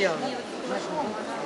你有你的。